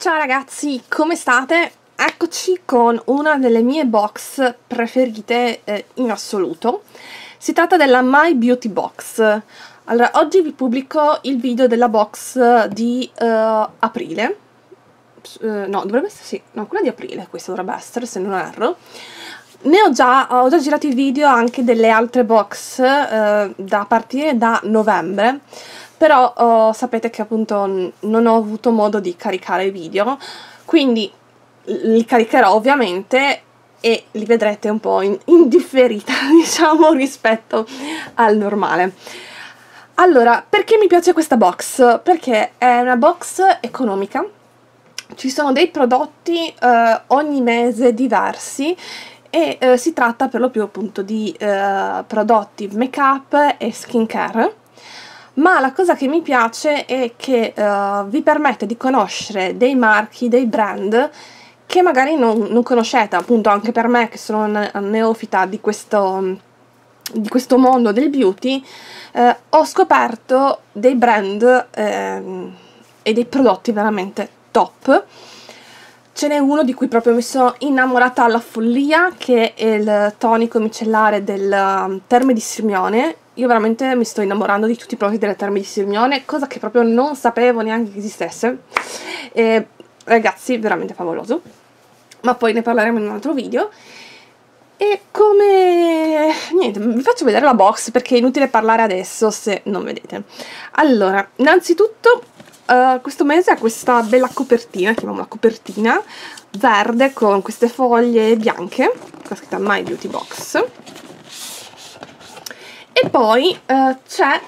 Ciao ragazzi, come state? Eccoci con una delle mie box preferite eh, in assoluto. Si tratta della My Beauty Box. Allora, oggi vi pubblico il video della box di uh, aprile. Uh, no, dovrebbe essere, sì, no, quella di aprile, questa dovrebbe essere, se non erro. Ne ho già, ho già girato i video anche delle altre box uh, da partire da novembre però oh, sapete che appunto non ho avuto modo di caricare i video, quindi li caricherò ovviamente e li vedrete un po' in, in differita, diciamo, rispetto al normale. Allora, perché mi piace questa box? Perché è una box economica, ci sono dei prodotti eh, ogni mese diversi e eh, si tratta per lo più appunto di eh, prodotti make up e skincare ma la cosa che mi piace è che uh, vi permette di conoscere dei marchi, dei brand che magari non, non conoscete, appunto anche per me che sono una neofita di questo, di questo mondo del beauty, eh, ho scoperto dei brand eh, e dei prodotti veramente top. Ce n'è uno di cui proprio mi sono innamorata alla follia, che è il tonico micellare del um, Terme di Sirmione, io veramente mi sto innamorando di tutti i prodotti delle terme di Sirmione, cosa che proprio non sapevo neanche che esistesse. E, ragazzi, veramente favoloso. Ma poi ne parleremo in un altro video. E come... niente, vi faccio vedere la box perché è inutile parlare adesso se non vedete. Allora, innanzitutto uh, questo mese ha questa bella copertina, chiamiamola copertina, verde con queste foglie bianche, la scritta My Beauty Box e poi eh, c'è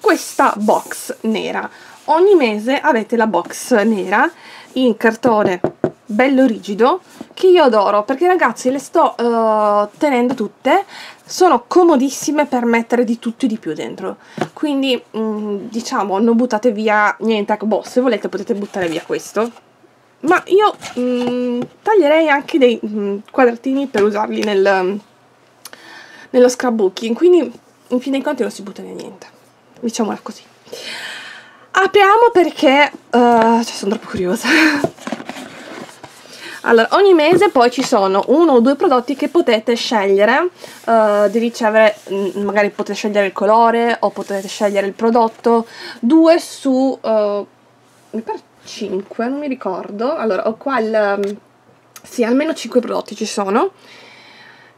questa box nera. Ogni mese avete la box nera in cartone bello rigido che io adoro perché ragazzi le sto uh, tenendo tutte. Sono comodissime per mettere di tutto e di più dentro. Quindi mh, mm, diciamo non buttate via niente. Ecco boh se volete potete buttare via questo. Ma io mh, mm, taglierei anche dei mh, mm, quadratini per usarli nel, nello scrapbooking. Quindi in fin dei conti non si butta via niente. Diciamola così. Apriamo perché uh, cioè, sono troppo curiosa. Allora ogni mese poi ci sono uno o due prodotti che potete scegliere uh, di ricevere mm, magari potete scegliere il colore o potete scegliere il prodotto. Due su uh, mi pare 5 non mi ricordo. Allora ho qua il um, sì almeno 5 prodotti ci sono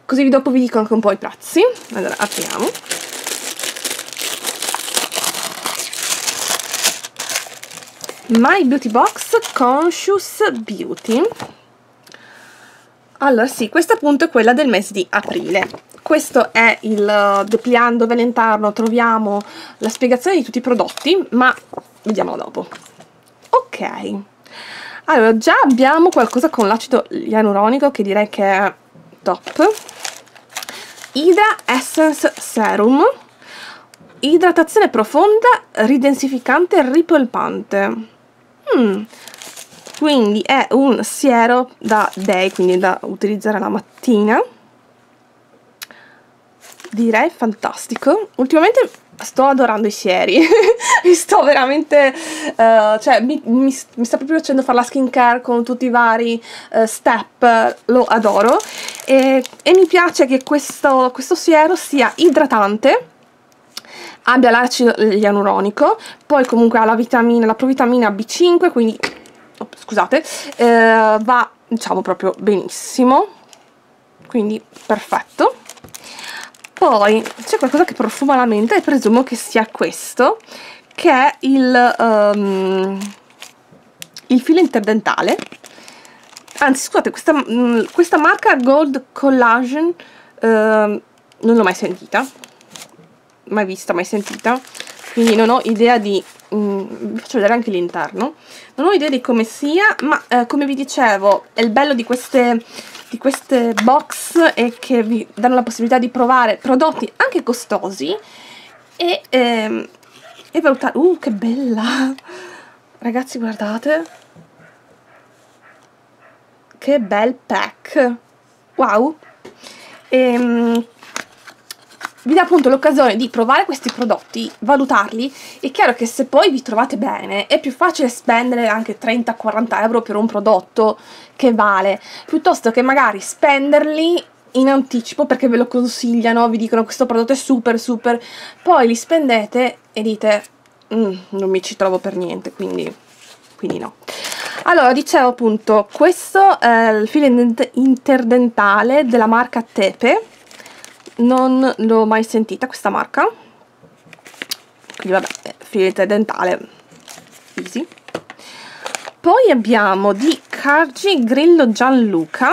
così dopo vi dico anche un po' i prezzi. Allora apriamo. My Beauty Box Conscious Beauty. Allora sì, questa appunto è quella del mese di aprile. Questo è il dépliant dove all'interno troviamo la spiegazione di tutti i prodotti ma vediamolo dopo. Ok. Allora già abbiamo qualcosa con l'acido ialuronico che direi che è top Hydra Essence Serum idratazione profonda, ridensificante e ripolpante Mm. Quindi è un siero da day, quindi da utilizzare la mattina. Direi fantastico. Ultimamente sto adorando i sieri. mi sto veramente... Uh, cioè, mi, mi, mi, sta proprio piacendo fare la skincare con tutti i vari uh, step. Lo adoro. E, e mi piace che questo, questo siero sia idratante abbia l'acido ialuronico, poi comunque ha la vitamina, la provitamina B5, quindi oh, scusate, eh, va diciamo proprio benissimo, quindi perfetto. Poi c'è qualcosa che profuma la mente e presumo che sia questo, che è il, um, il filo interdentale. Anzi, scusate, questa, mm, questa marca Gold Collagen uh, non l'ho mai sentita, mai vista, mai sentita. Quindi non ho idea di mm, vi faccio vedere anche l'interno. Non ho idea di come sia ma eh, come vi dicevo il bello di queste, di queste box è che vi danno la possibilità di provare prodotti anche costosi e, ehm, e valutare. Uh che bella! Ragazzi guardate che bel pack wow ehm, vi dà appunto l'occasione di provare questi prodotti, valutarli. È chiaro che se poi vi trovate bene è più facile spendere anche 30-40 euro per un prodotto che vale, piuttosto che magari spenderli in anticipo perché ve lo consigliano, vi dicono questo prodotto è super super, poi li spendete e dite mm, non mi ci trovo per niente, quindi, quindi no. Allora, dicevo appunto, questo è il filo interdentale della marca Tepe, non l'ho mai sentita questa marca, quindi vabbè, filo interdentale, easy. Poi abbiamo di Cargi Grillo Gianluca,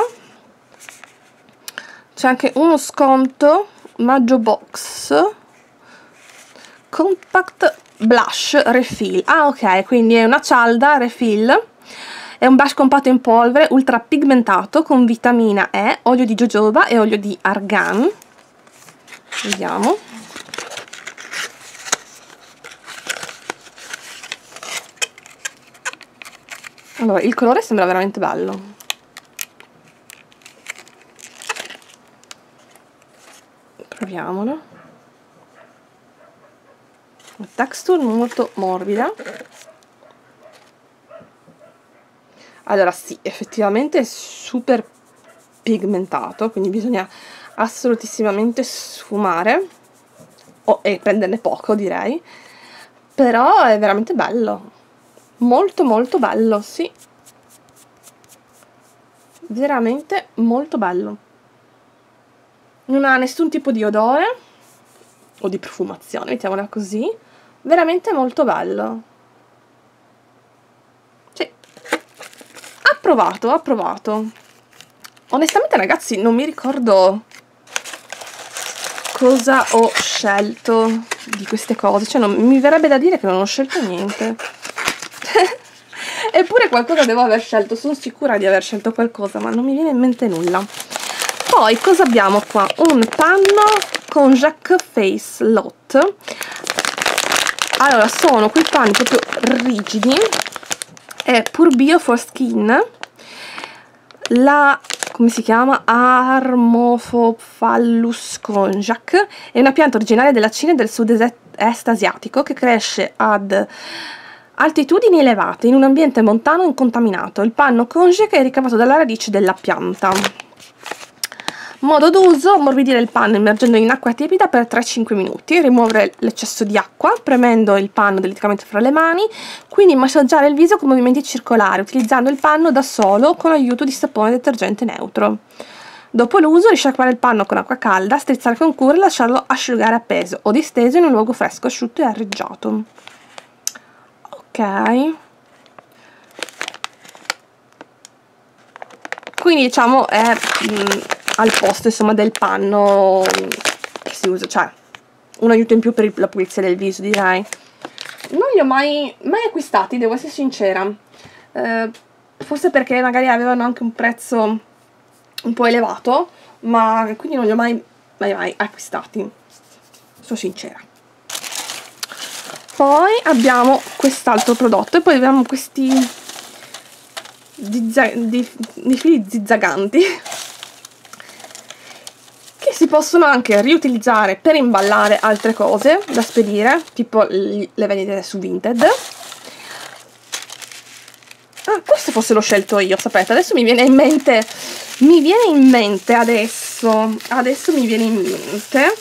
c'è anche uno sconto maggio box. Compact blush refill. Ah ok quindi è una cialda refill è un blush compatto in polvere ultra pigmentato con vitamina E, olio di jojoba e olio di argan. Vediamo. Allora il colore sembra veramente bello. Proviamolo. Una texture molto morbida allora sì effettivamente è super pigmentato quindi bisogna assolutissimamente sfumare o, e prenderne poco direi. Però è veramente bello. Molto molto bello sì. Veramente molto bello. Non ha nessun tipo di odore o di profumazione, mettiamola così, veramente molto bello. Sì, approvato, approvato. Onestamente ragazzi non mi ricordo cosa ho scelto di queste cose, cioè non, mi verrebbe da dire che non ho scelto niente. Eppure qualcosa devo aver scelto, sono sicura di aver scelto qualcosa, ma non mi viene in mente nulla poi cosa abbiamo qua? Un panno con Jacques Face Lot allora sono quei panni proprio rigidi è Pur Bio for Skin la come si chiama? Armophallus konjac è una pianta originaria della Cina e del sud-est asiatico che cresce ad altitudini elevate in un ambiente montano incontaminato. Il panno konjac è ricavato dalla radice della pianta. Modo d'uso, ammorbidire il panno immergendo in acqua tiepida per 3-5 minuti, rimuovere l'eccesso di acqua premendo il panno delicatamente fra le mani, quindi massaggiare il viso con movimenti circolari, utilizzando il panno da solo con aiuto di sapone detergente neutro. Dopo l'uso risciacquare il panno con acqua calda, strizzare con cura e lasciarlo asciugare appeso o disteso in un luogo fresco, asciutto e arreggiato. Ok. Quindi diciamo è... Mm, al posto insomma del panno che si usa, cioè un aiuto in più per la pulizia del viso direi. Non li ho mai, mai acquistati, devo essere sincera. Eh, forse perché magari avevano anche un prezzo un po' elevato, ma quindi non li ho mai, mai, mai acquistati. Sono sincera. Poi abbiamo quest'altro prodotto e poi abbiamo questi di, di, di fili zizzaganti possono anche riutilizzare per imballare altre cose da spedire, tipo le vendite su Vinted. Ah, questo forse l'ho scelto io, sapete, adesso mi viene in mente, mi viene in mente adesso, adesso mi viene in mente.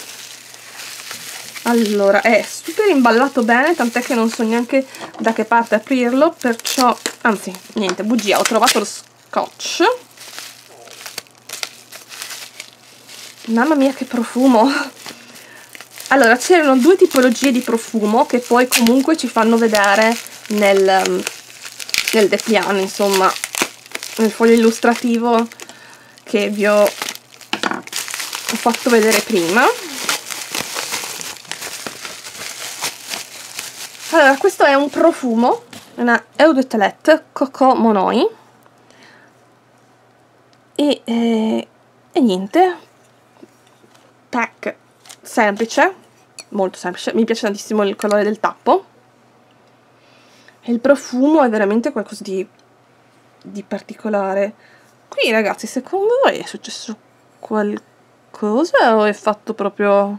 Allora, è super imballato bene, tant'è che non so neanche da che parte aprirlo, perciò, anzi, niente, bugia, ho trovato lo scotch Mamma mia che profumo! Allora, c'erano due tipologie di profumo che poi comunque ci fanno vedere nel, nel dépliant, insomma, nel foglio illustrativo che vi ho, ho fatto vedere prima. Allora, questo è un profumo, una Eau de Toilette Coco Monoi e, eh, e niente, pack semplice, molto semplice, mi piace tantissimo il colore del tappo. E il profumo è veramente qualcosa di, di particolare. Qui ragazzi, secondo voi è successo qualcosa o è fatto proprio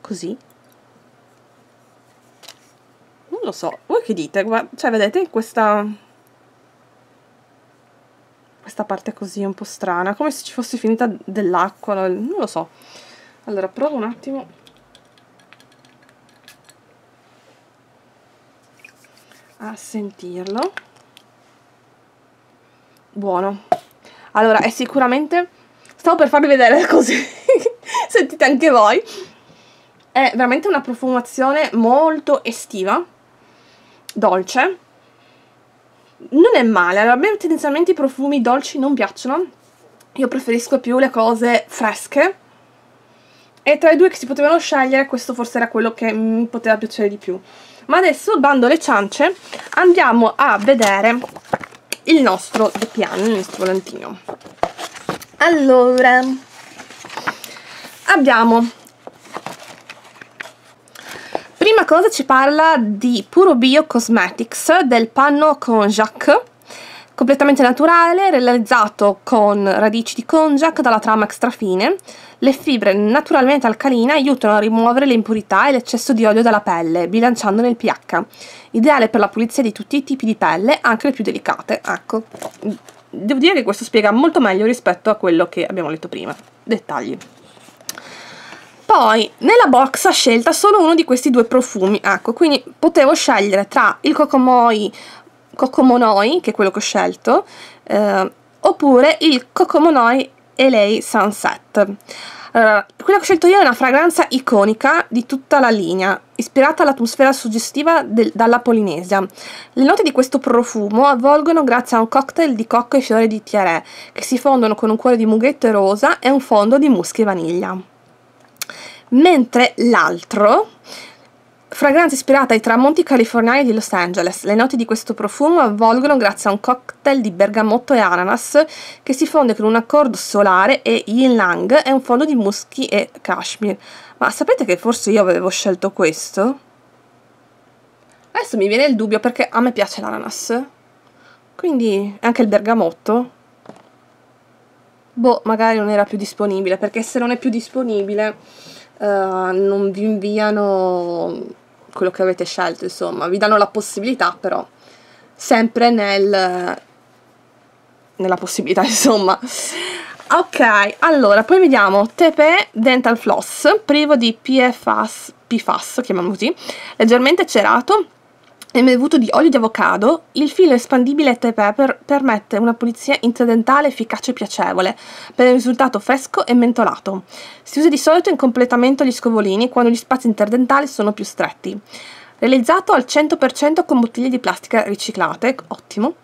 così? Non lo so. Voi che dite? Guarda, cioè vedete questa questa parte così un po' strana come se ci fosse finita dell'acqua non lo so. Allora provo un attimo. A sentirlo. Buono. Allora è sicuramente stavo per farvi vedere così sentite anche voi. È veramente una profumazione molto estiva dolce non è male. Allora, a me tendenzialmente i profumi dolci non piacciono. Io preferisco più le cose fresche. E tra i due che si potevano scegliere questo forse era quello che mi poteva piacere di più. Ma adesso bando le ciance andiamo a vedere il nostro depiano, il nostro volantino. Allora abbiamo prima cosa ci parla di Puro Bio Cosmetics del panno Konjac completamente naturale, realizzato con radici di konjac dalla trama extra fine. Le fibre naturalmente alcaline aiutano a rimuovere le impurità e l'eccesso di olio dalla pelle, bilanciandone il pH. Ideale per la pulizia di tutti i tipi di pelle, anche le più delicate. Ecco, devo dire che questo spiega molto meglio rispetto a quello che abbiamo letto prima. Dettagli. Poi, nella box ha scelta solo uno di questi due profumi, ecco, quindi potevo scegliere tra il Cocomoi Kokomonoi, che è quello che ho scelto, eh, oppure il Kokomonoi LA Sunset. Allora, quella che ho scelto io è una fragranza iconica di tutta la linea, ispirata all'atmosfera suggestiva del, dalla Polinesia. Le note di questo profumo avvolgono grazie a un cocktail di cocco e fiori di tiare, che si fondono con un cuore di mughette rosa e un fondo di muschi e vaniglia. Mentre l'altro Fragranza ispirata ai tramonti californiani di Los Angeles. Le note di questo profumo avvolgono grazie a un cocktail di bergamotto e ananas che si fonde con un accordo solare e yin lang e un fondo di muschi e cashmere. Ma sapete che forse io avevo scelto questo? Adesso mi viene il dubbio perché a me piace l'ananas. Quindi anche il bergamotto. Boh, magari non era più disponibile, perché se non è più disponibile uh, non vi inviano quello che avete scelto, insomma, vi danno la possibilità però, sempre nel, nella possibilità, insomma. Ok, allora, poi vediamo Tepe Dental Floss, privo di PFAS, PFAS, chiamiamolo così, leggermente cerato, Imbevuto di olio di avocado, il filo espandibile Tepe per permette una pulizia interdentale efficace e piacevole, per un risultato fresco e mentolato. Si usa di solito in completamento agli scovolini quando gli spazi interdentali sono più stretti. Realizzato al 100% con bottiglie di plastica riciclate, ottimo.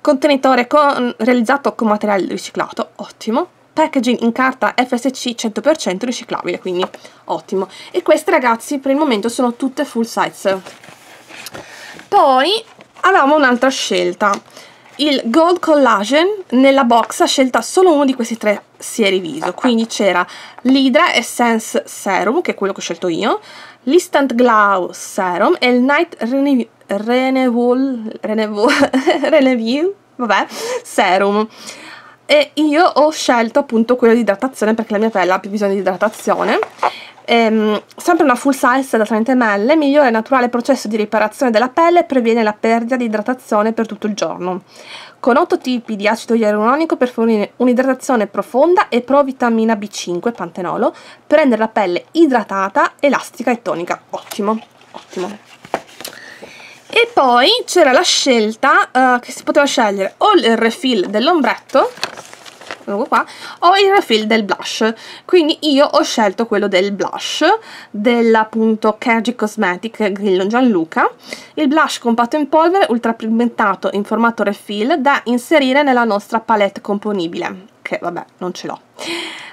Contenitore con, realizzato con materiale riciclato, ottimo packaging in carta FSC 100% riciclabile, quindi ottimo. E queste ragazzi per il momento sono tutte full size poi avevamo un'altra scelta. Il Gold Collagen nella box ha scelta solo uno di questi tre sieri viso quindi c'era l'Hydra Essence Serum che è quello che ho scelto io l'Instant Glow Serum e il Night Renewal Renewal Renewal vabbè Serum. E io ho scelto appunto quello di idratazione perché la mia pelle ha più bisogno di idratazione ehm, sempre una full size da 30 ml migliora il naturale processo di riparazione della pelle e previene la perdita di idratazione per tutto il giorno. Con 8 tipi di acido ialuronico per fornire un'idratazione profonda e provitamina B5 pantenolo per rendere la pelle idratata, elastica e tonica. Ottimo, ottimo. E poi c'era la scelta uh, che si poteva scegliere o il refill dell'ombretto qua, o il refill del blush. Quindi io ho scelto quello del blush dell'appunto Kergy Cosmetic Grillo Gianluca. Il blush compatto in polvere ultra pigmentato in formato refill da inserire nella nostra palette componibile che vabbè non ce l'ho.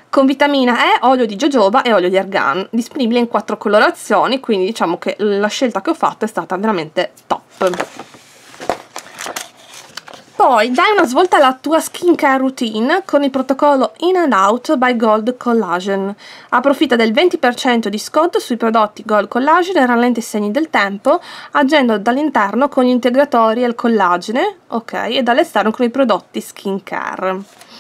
Con vitamina E, olio di jojoba e olio di argan, disponibile in quattro colorazioni, quindi diciamo che la scelta che ho fatto è stata veramente top. Poi dai una svolta alla tua skincare routine con il protocollo In and Out by Gold Collagen. Approfitta del 20% di sconto sui prodotti Gold Collagen e rallenta i segni del tempo, agendo dall'interno con gli integratori al collagene, ok, e dall'esterno con i prodotti skincare.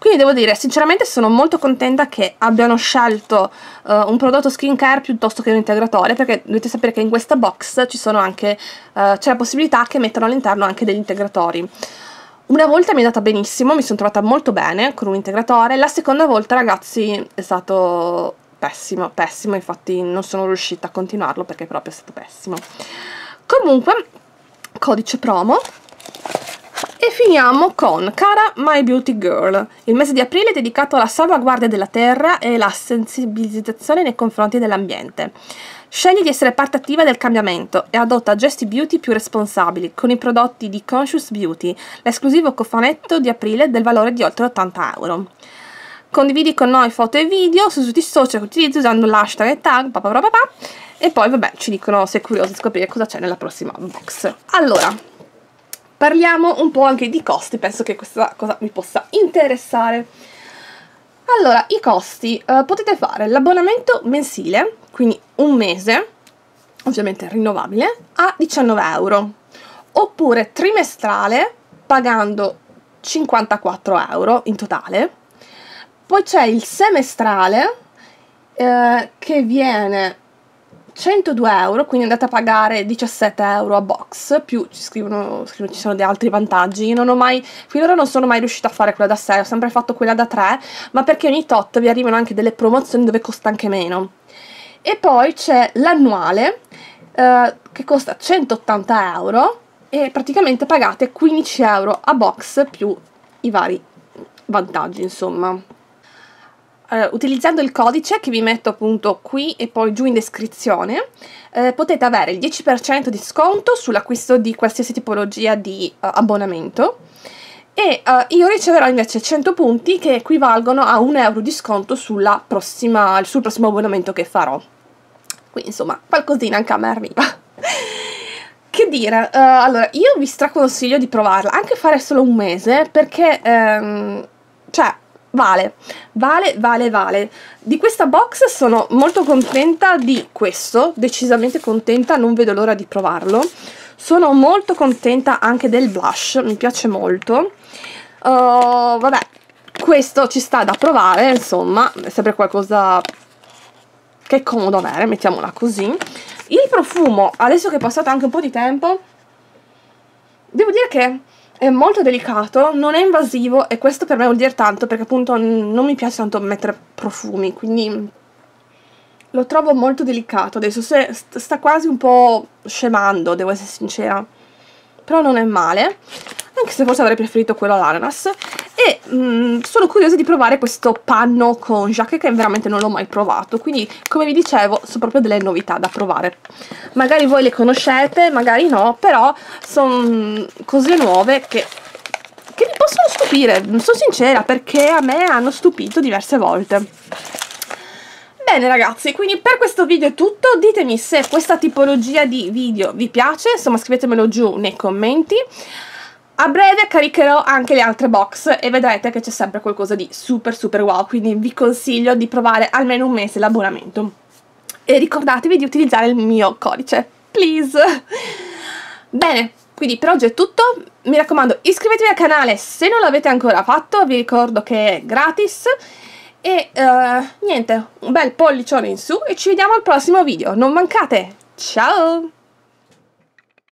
Quindi devo dire sinceramente sono molto contenta che abbiano scelto uh, un prodotto skincare piuttosto che un integratore perché dovete sapere che in questa box ci sono anche uh, c'è la possibilità che mettano all'interno anche degli integratori. Una volta mi è andata benissimo, mi sono trovata molto bene con un integratore, la seconda volta ragazzi è stato pessimo, pessimo, infatti non sono riuscita a continuarlo perché proprio è stato pessimo. Comunque, codice promo, finiamo con Cara My Beauty Girl. Il mese di aprile è dedicato alla salvaguardia della terra e alla sensibilizzazione nei confronti dell'ambiente. Scegli di essere parte attiva del cambiamento e adotta gesti beauty più responsabili con i prodotti di Conscious Beauty, l'esclusivo cofanetto di aprile del valore di oltre 80 euro. Condividi con noi foto e video su tutti i social che utilizzi usando l'hashtag e tag papà, e poi vabbè ci dicono se è curioso di scoprire cosa c'è nella prossima box. Allora, parliamo un po' anche di costi, penso che questa cosa mi possa interessare. Allora, i costi, uh, potete fare l'abbonamento mensile, quindi un mese, ovviamente rinnovabile, a 19 euro, oppure trimestrale pagando 54 euro in totale. Poi c'è il semestrale eh, che viene 102 euro, quindi andate a pagare 17 euro a box, più ci scrivono, scrivono ci sono dei altri vantaggi. Io non ho mai, finora non sono mai riuscita a fare quella da 6, ho sempre fatto quella da 3, ma perché ogni tot vi arrivano anche delle promozioni dove costa anche meno. E poi c'è l'annuale, eh, che costa 180 euro, e praticamente pagate 15 euro a box più i vari vantaggi, insomma eh, utilizzando il codice che vi metto appunto qui e poi giù in descrizione eh, potete avere il 10% di sconto sull'acquisto di qualsiasi tipologia di uh, abbonamento e uh, io riceverò invece 100 punti che equivalgono a un euro di sconto prossima, sul prossimo abbonamento che farò. Quindi insomma qualcosina anche a me arriva. Che dire, uh, allora io vi straconsiglio di provarla anche fare solo un mese perché ehm, cioè Vale, vale, vale, vale. Di questa box sono molto contenta di questo, decisamente contenta, non vedo l'ora di provarlo. Sono molto contenta anche del blush, mi piace molto. Uh, vabbè, questo ci sta da provare, insomma, è sempre qualcosa che è comodo avere, mettiamola così. Il profumo, adesso che è passato anche un po' di tempo, devo dire che è molto delicato, non è invasivo e questo per me vuol dire tanto perché appunto non mi piace tanto mettere profumi, quindi lo trovo molto delicato. Adesso se sta quasi un po' scemando, devo essere sincera, però non è male, anche se forse avrei preferito quello all'ananas. E mh, mm, sono curiosa di provare questo panno con Jacques che veramente non l'ho mai provato, quindi come vi dicevo sono proprio delle novità da provare. Magari voi le conoscete, magari no, però sono cose nuove che, che mi possono stupire, sono sincera, perché a me hanno stupito diverse volte. Bene ragazzi, quindi per questo video è tutto, ditemi se questa tipologia di video vi piace, insomma scrivetemelo giù nei commenti. A breve caricherò anche le altre box e vedrete che c'è sempre qualcosa di super super wow, quindi vi consiglio di provare almeno un mese l'abbonamento. E ricordatevi di utilizzare il mio codice, please! Bene, quindi per oggi è tutto, mi raccomando iscrivetevi al canale se non l'avete ancora fatto, vi ricordo che è gratis e uh, niente, un bel pollicione in su e ci vediamo al prossimo video, non mancate, ciao!